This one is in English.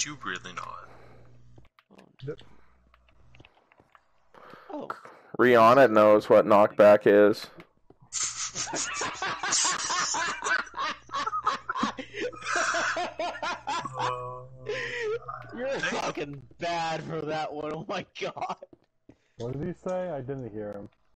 Did you really not? Oh. Rihanna knows what knockback is. You're fucking bad for that one. Oh my god. What did he say? I didn't hear him.